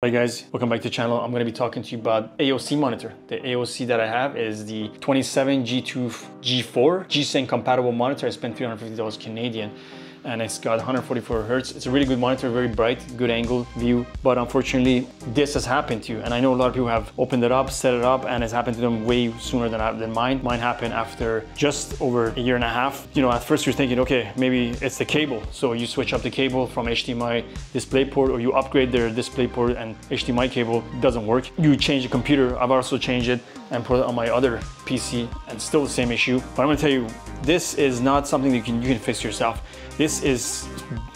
Hi guys, welcome back to the channel. I'm going to be talking to you about AOC monitor. The AOC that I have is the 27 G2 G4 G-Sync compatible monitor. I spent $350 Canadian and it's got 144 hertz. It's a really good monitor, very bright, good angle view. But unfortunately, this has happened to you. And I know a lot of people have opened it up, set it up, and it's happened to them way sooner than, than mine. Mine happened after just over a year and a half. You know, at first you're thinking, okay, maybe it's the cable. So you switch up the cable from HDMI DisplayPort or you upgrade their DisplayPort and HDMI cable doesn't work. You change the computer. I've also changed it and put it on my other PC and still the same issue. But I'm gonna tell you, this is not something you can, you can fix yourself. This is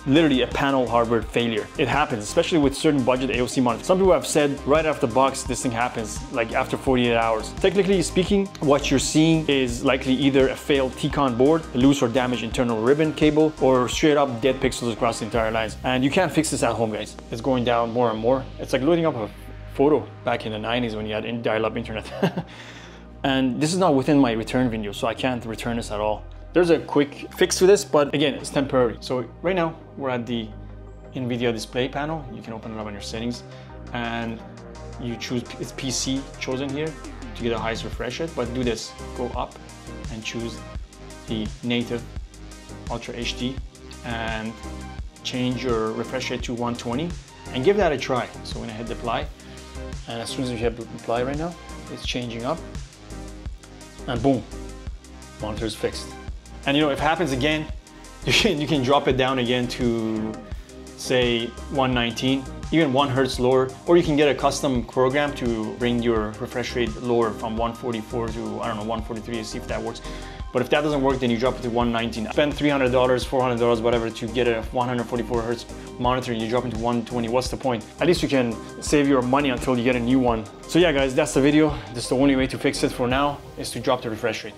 literally a panel hardware failure. It happens, especially with certain budget AOC monitors. Some people have said right after the box, this thing happens like after 48 hours. Technically speaking, what you're seeing is likely either a failed T-Con board, a loose or damaged internal ribbon cable, or straight up dead pixels across the entire lines. And you can't fix this at home, guys. It's going down more and more. It's like loading up a photo back in the 90s when you had dial-up internet. and this is not within my return video, so I can't return this at all. There's a quick fix to this, but again, it's temporary. So right now, we're at the NVIDIA display panel. You can open it up on your settings, and you choose, it's PC chosen here to get the highest refresh rate, but do this, go up and choose the native Ultra HD and change your refresh rate to 120 and give that a try. So when I hit apply, and as soon as you hit apply right now, it's changing up and boom, monitor is fixed. And you know, if it happens again, you can, you can drop it down again to say 119, even one hertz lower, or you can get a custom program to bring your refresh rate lower from 144 to, I don't know, 143 to see if that works. But if that doesn't work, then you drop it to 119. Spend $300, $400, whatever to get a 144 hertz monitor and you drop into 120. What's the point? At least you can save your money until you get a new one. So yeah, guys, that's the video. That's the only way to fix it for now is to drop the refresh rate.